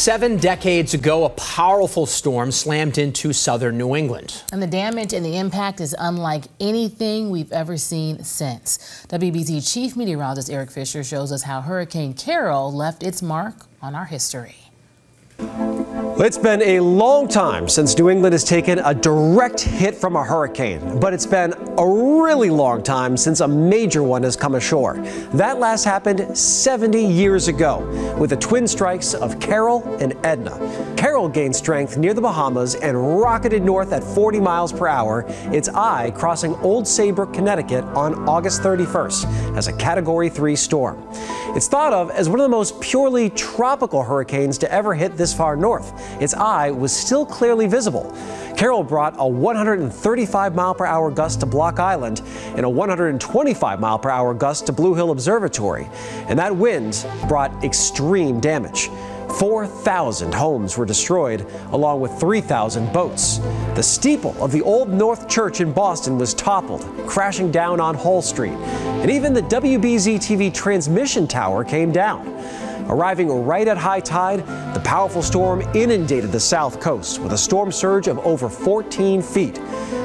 Seven decades ago, a powerful storm slammed into southern New England. And the damage and the impact is unlike anything we've ever seen since. WBZ Chief Meteorologist Eric Fisher shows us how Hurricane Carol left its mark on our history. It's been a long time since New England has taken a direct hit from a hurricane, but it's been a really long time since a major one has come ashore. That last happened 70 years ago with the twin strikes of Carol and Edna. Carol gained strength near the Bahamas and rocketed north at 40 miles per hour, its eye crossing Old Saybrook, Connecticut on August 31st as a Category 3 storm. It's thought of as one of the most purely tropical hurricanes to ever hit this far north. Its eye was still clearly visible. Carol brought a 135 mile per hour gust to Block Island and a 125 mile per hour gust to Blue Hill Observatory. And that wind brought extreme damage. 4,000 homes were destroyed, along with 3,000 boats. The steeple of the Old North Church in Boston was toppled, crashing down on Hall Street. And even the WBZ TV transmission tower came down. Arriving right at high tide, the powerful storm inundated the south coast with a storm surge of over 14 feet.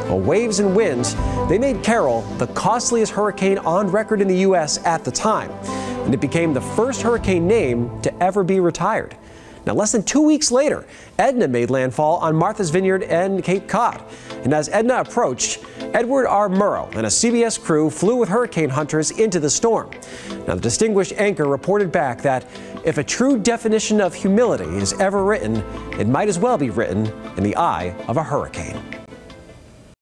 Well, waves and winds, they made Carol the costliest hurricane on record in the U.S. at the time, and it became the first hurricane name to ever be retired. Now, less than two weeks later, Edna made landfall on Martha's Vineyard and Cape Cod. And as Edna approached, Edward R. Murrow and a CBS crew flew with hurricane hunters into the storm. Now, the distinguished anchor reported back that if a true definition of humility is ever written, it might as well be written in the eye of a hurricane.